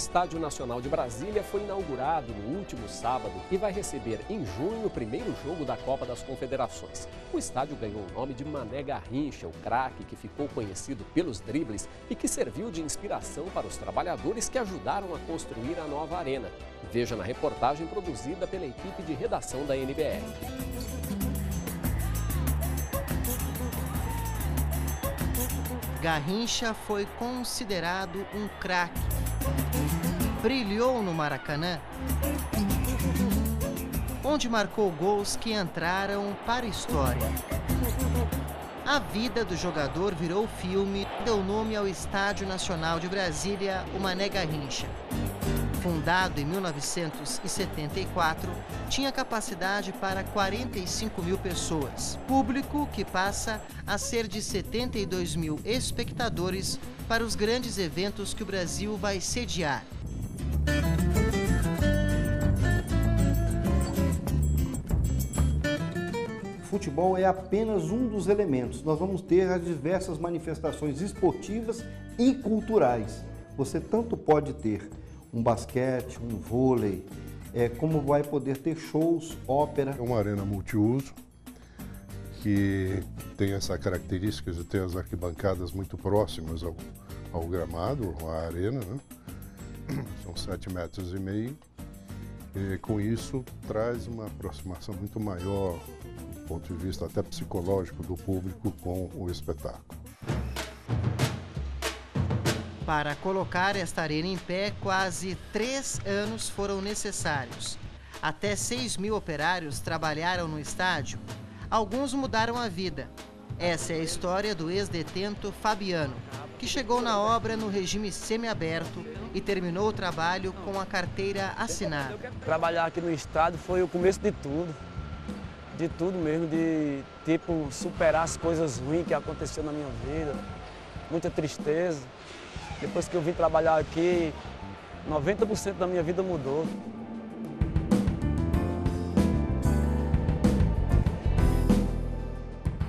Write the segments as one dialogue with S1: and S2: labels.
S1: Estádio Nacional de Brasília foi inaugurado no último sábado e vai receber em junho o primeiro jogo da Copa das Confederações. O estádio ganhou o nome de Mané Garrincha, o craque que ficou conhecido pelos dribles e que serviu de inspiração para os trabalhadores que ajudaram a construir a nova arena. Veja na reportagem produzida pela equipe de redação da NBR.
S2: Garrincha foi considerado um craque. Brilhou no Maracanã, onde marcou gols que entraram para a história. A vida do jogador virou filme, deu nome ao Estádio Nacional de Brasília, o Mané Garrincha fundado em 1974, tinha capacidade para 45 mil pessoas, público que passa a ser de 72 mil espectadores para os grandes eventos que o Brasil vai sediar.
S3: futebol é apenas um dos elementos. Nós vamos ter as diversas manifestações esportivas e culturais. Você tanto pode ter um basquete, um vôlei, é, como vai poder ter shows, ópera.
S4: É uma arena multiuso que tem essa característica de ter as arquibancadas muito próximas ao, ao gramado, à arena, né? são sete metros e meio. E com isso traz uma aproximação muito maior do ponto de vista até psicológico do público com o espetáculo.
S2: Para colocar esta arena em pé, quase três anos foram necessários. Até 6 mil operários trabalharam no estádio. Alguns mudaram a vida. Essa é a história do ex-detento Fabiano, que chegou na obra no regime semiaberto e terminou o trabalho com a carteira assinada.
S5: Trabalhar aqui no estádio foi o começo de tudo. De tudo mesmo, de tipo superar as coisas ruins que aconteceram na minha vida. Muita tristeza. Depois que eu vim trabalhar aqui, 90% da minha vida mudou.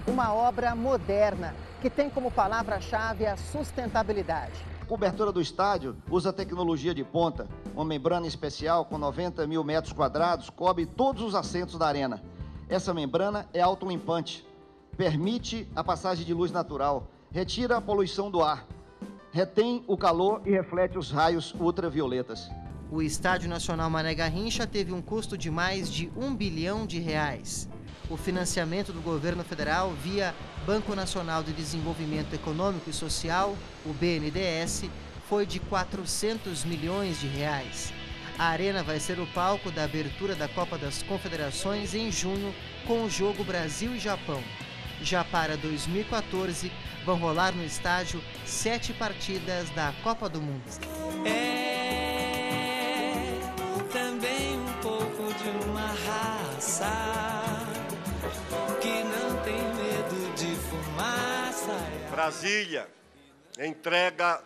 S2: Uma obra moderna que tem como palavra-chave a sustentabilidade.
S6: A cobertura do estádio usa tecnologia de ponta. Uma membrana especial com 90 mil metros quadrados cobre todos os assentos da arena. Essa membrana é autolimpante, permite a passagem de luz natural, retira a poluição do ar retém o calor e reflete os raios ultravioletas.
S2: O Estádio Nacional Mané Garrincha teve um custo de mais de um bilhão de reais. O financiamento do governo federal via Banco Nacional de Desenvolvimento Econômico e Social, o BNDES, foi de 400 milhões de reais. A arena vai ser o palco da abertura da Copa das Confederações em junho com o jogo Brasil e Japão. Já para 2014, vão rolar no estádio sete partidas da Copa do Mundo.
S7: É também um pouco de uma raça que não tem medo de fumaça.
S8: Brasília entrega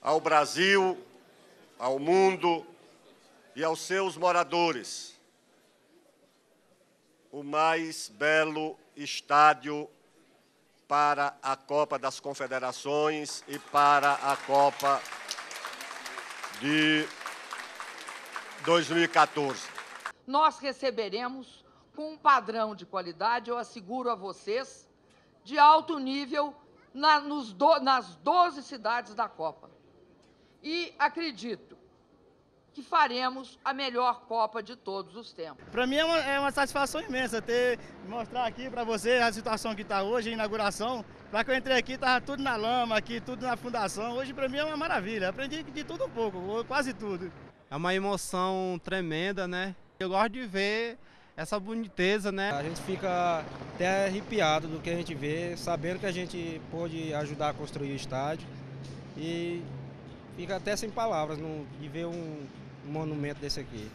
S8: ao Brasil, ao mundo e aos seus moradores o mais belo estádio para a Copa das Confederações e para a Copa de 2014.
S9: Nós receberemos com um padrão de qualidade, eu asseguro a vocês, de alto nível na, do, nas 12 cidades da Copa. E acredito que faremos a melhor Copa de todos os tempos.
S10: Para mim é uma, é uma, satisfação imensa ter mostrar aqui para você a situação que está hoje, a inauguração. Para que eu entrei aqui, estava tudo na lama, aqui tudo na fundação. Hoje para mim é uma maravilha. Aprendi de tudo um pouco, quase tudo.
S11: É uma emoção tremenda, né? Eu gosto de ver essa boniteza, né?
S12: A gente fica até arrepiado do que a gente vê, sabendo que a gente pôde ajudar a construir o estádio. E fica até sem palavras no, de ver um monumento desse aqui.